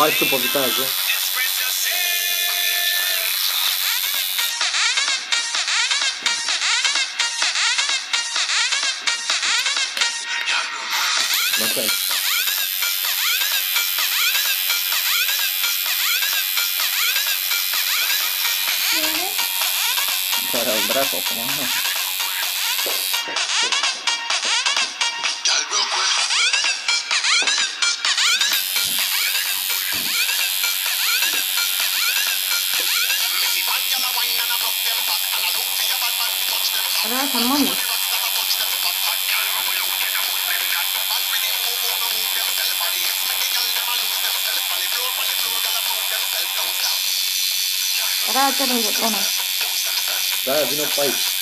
Pojďte povítat, že? Okay. Dobra, to pomaga. Раз, а маму. Right, I didn't get one. That is no fight.